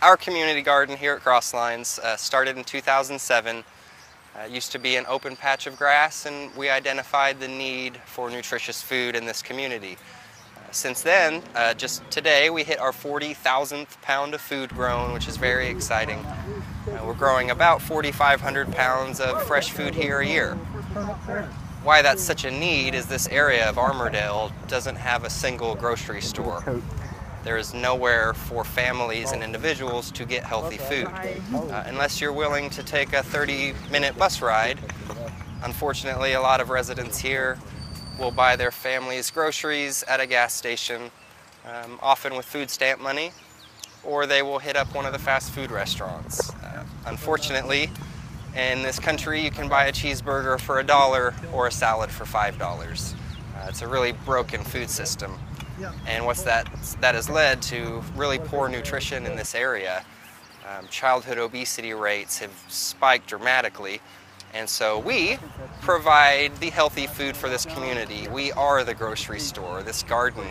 Our community garden here at Cross-Lines uh, started in 2007. Uh, used to be an open patch of grass and we identified the need for nutritious food in this community. Uh, since then, uh, just today, we hit our 40,000th pound of food grown, which is very exciting. Uh, we're growing about 4,500 pounds of fresh food here a year. Why that's such a need is this area of Armourdale doesn't have a single grocery store. There is nowhere for families and individuals to get healthy food. Uh, unless you're willing to take a 30 minute bus ride, unfortunately, a lot of residents here will buy their families groceries at a gas station, um, often with food stamp money, or they will hit up one of the fast food restaurants. Uh, unfortunately, in this country, you can buy a cheeseburger for a dollar or a salad for five dollars. Uh, it's a really broken food system. And what's that, that has led to really poor nutrition in this area. Um, childhood obesity rates have spiked dramatically. And so we provide the healthy food for this community. We are the grocery store, this garden,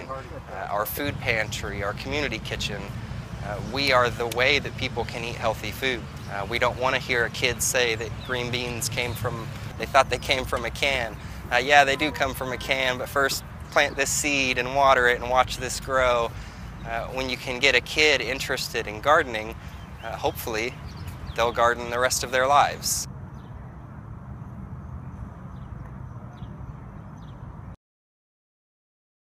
uh, our food pantry, our community kitchen. Uh, we are the way that people can eat healthy food. Uh, we don't want to hear a kid say that green beans came from, they thought they came from a can. Uh, yeah, they do come from a can, but first plant this seed and water it and watch this grow. Uh, when you can get a kid interested in gardening, uh, hopefully they'll garden the rest of their lives.